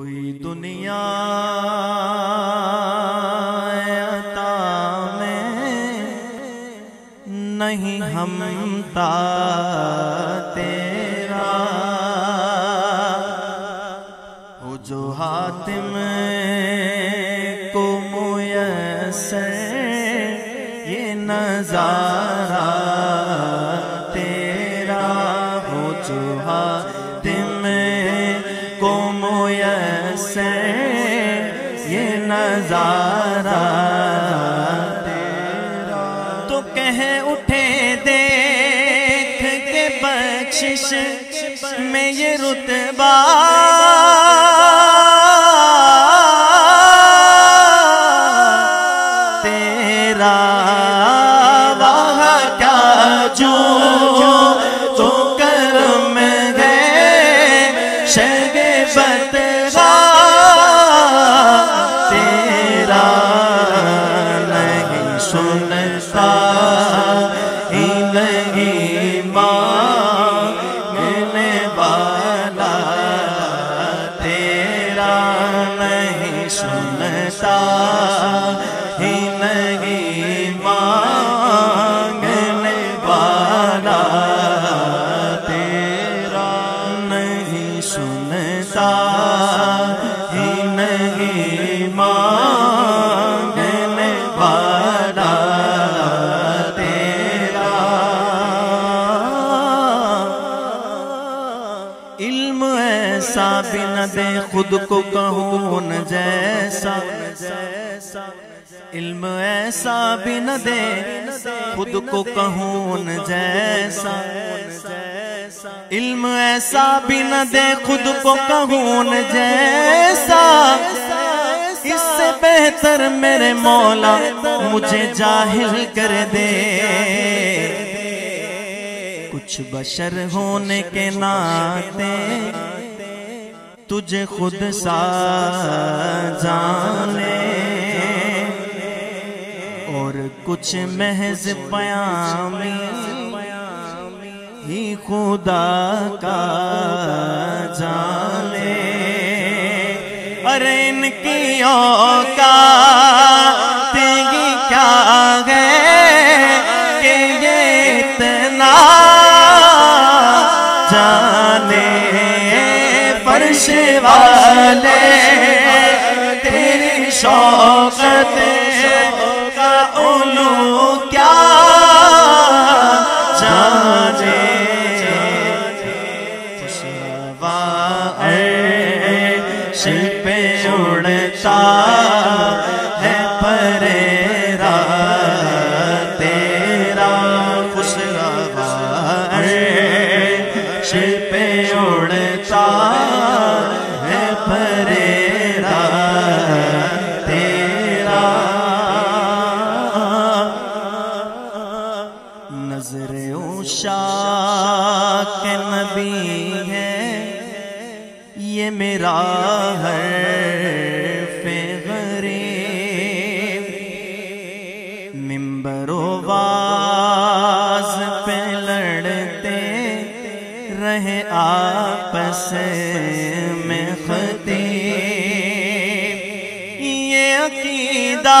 कोई दुनिया अता में नहीं हमता तेरा। हो जो हातिम को मुयसर ये नज़ारा नज़ारा तो कह उठे देख के बख्शिश में ये रुतबा सुनता ही नहीं मांगने वाला। तेरा नहीं सुनता, ही नहीं मांगने वाला। तेरा इल्म ऐसा भी न दे, खुद को कहून जैसा इल्म ऐसा भी न दे खुद को कहून जैसा। इल्म ऐसा भी न दे खुद को कहून जैसा। इससे बेहतर मेरे मौला मुझे जाहिल कर दे। कुछ बशर होने के नाते तुझे खुद सा जाने। कुछ महज पयामी ही खुदा का जाने। अरे इनकी ही क्या है कि ये इतना जाने? फर्श वाले तेरी शौकत मेरा हर गरीब मिम्बरो वाज पे लड़ते रहे आपस में खती। ये अकीदा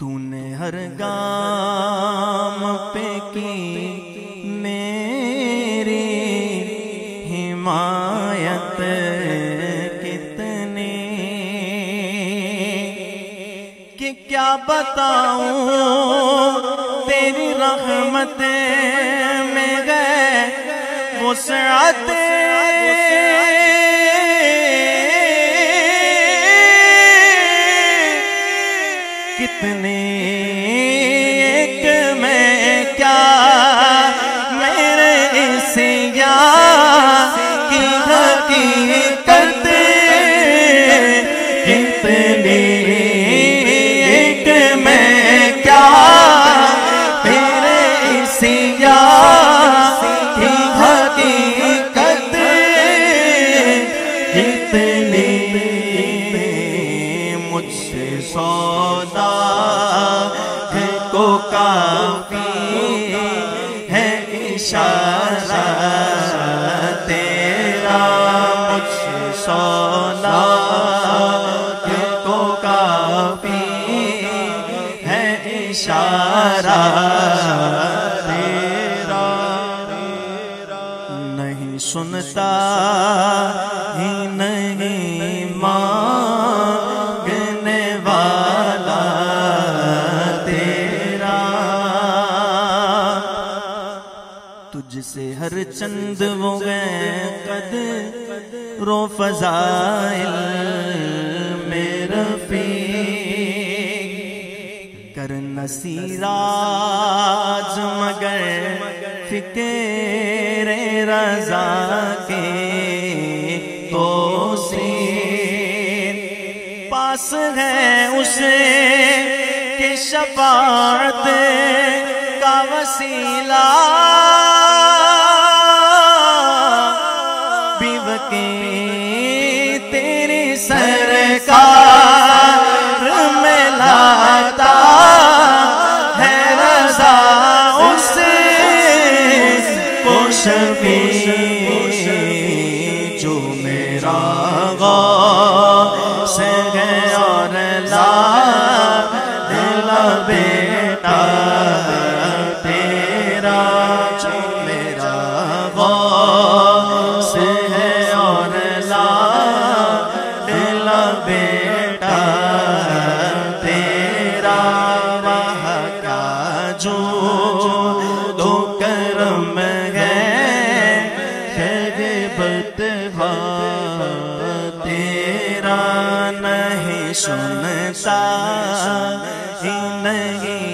तूने हर गाम पे की मेरी हिमा इनायत कितनी? कि क्या बताऊँ तेरी रहमत में गए वसअत कितने सौदा को काफ़ी है इशारा तेरा मुझसे सौदा को काफ़ी है इशारा तेरा। नहीं सुनता तुझसे हर चंद वो गए कद रो फजाइल मेरा पी कर नसीराज मगर फिकेरे रजा के तो से पास है उसे के शफात का वसीला बेटा तेरा मेरा दिला बेटा तेरा वह जो दो करम तेरा नहीं सुनता नहीं